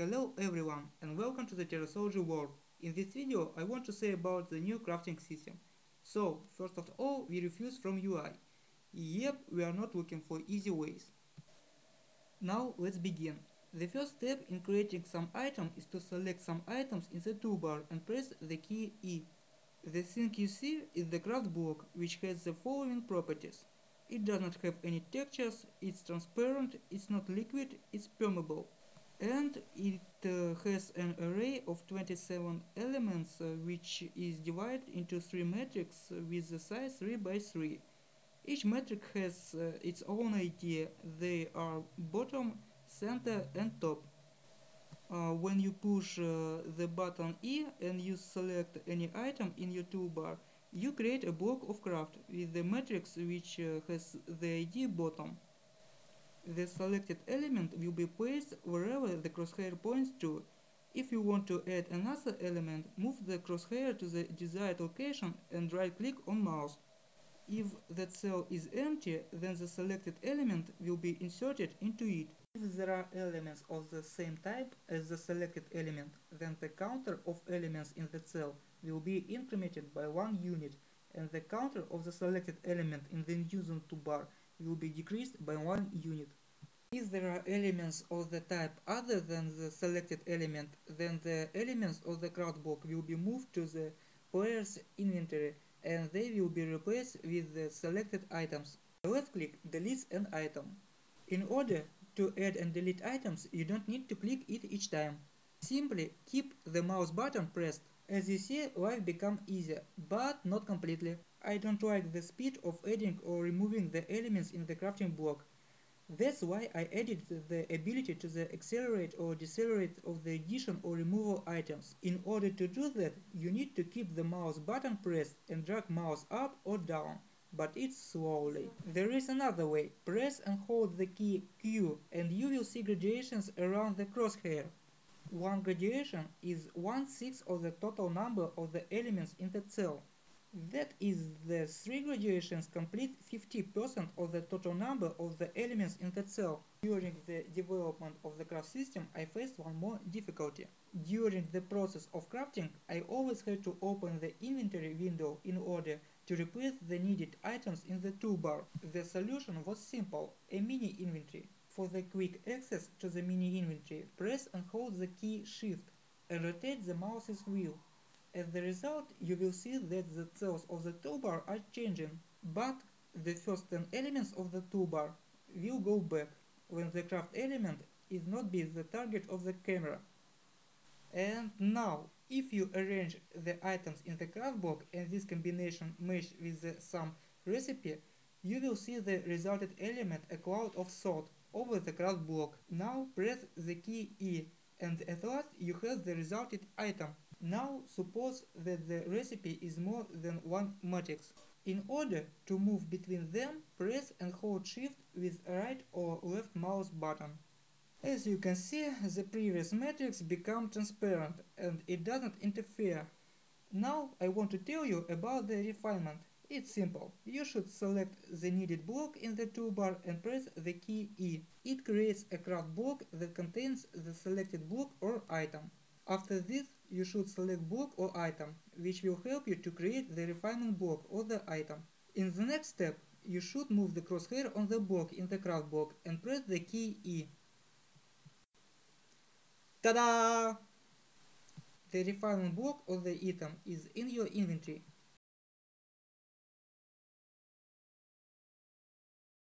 Hello everyone and welcome to the Terasology world. In this video I want to say about the new crafting system. So, first of all, we refuse from UI. Yep, we are not looking for easy ways. Now let's begin. The first step in creating some item is to select some items in the toolbar and press the key E. The thing you see is the craft block, which has the following properties. It does not have any textures, it's transparent, it's not liquid, it's permeable and it uh, has an array of 27 elements uh, which is divided into three matrices with the size 3 by 3. Each matrix has uh, its own idea, they are bottom, center and top. Uh, when you push uh, the button E and you select any item in your toolbar, you create a block of craft with the matrix which uh, has the ID bottom. The selected element will be placed wherever the crosshair points to. If you want to add another element, move the crosshair to the desired location and right-click on mouse. If that cell is empty, then the selected element will be inserted into it. If there are elements of the same type as the selected element, then the counter of elements in the cell will be incremented by one unit, and the counter of the selected element in the new zone toolbar will be decreased by one unit. If there are elements of the type other than the selected element, then the elements of the craft block will be moved to the player's inventory and they will be replaced with the selected items. Left-click deletes an item. In order to add and delete items, you don't need to click it each time. Simply keep the mouse button pressed. As you see, life becomes easier, but not completely. I don't like the speed of adding or removing the elements in the crafting block. That's why I added the ability to the accelerate or decelerate of the addition or removal items. In order to do that, you need to keep the mouse button pressed and drag mouse up or down, but it's slowly. There is another way. Press and hold the key Q and you will see gradations around the crosshair. One graduation is one-sixth of the total number of the elements in the cell. That is, the three graduations complete 50% of the total number of the elements in that cell. During the development of the craft system, I faced one more difficulty. During the process of crafting, I always had to open the inventory window in order to replace the needed items in the toolbar. The solution was simple, a mini inventory. For the quick access to the mini inventory, press and hold the key Shift and rotate the mouse's wheel. As the result, you will see that the cells of the toolbar are changing, but the first 10 elements of the toolbar will go back when the craft element is not be the target of the camera. And now, if you arrange the items in the craft block and this combination match with the some recipe, you will see the resulted element a cloud of salt over the craft block. Now press the key E and at last you have the resulted item. Now suppose that the recipe is more than one matrix. In order to move between them, press and hold shift with right or left mouse button. As you can see, the previous matrix become transparent and it doesn't interfere. Now I want to tell you about the refinement. It's simple. You should select the needed block in the toolbar and press the key E. It creates a craft block that contains the selected block or item. After this, you should select block or item, which will help you to create the refinement block or the item. In the next step, you should move the crosshair on the block in the craft block and press the key E. Ta-da! The refinement block or the item is in your inventory.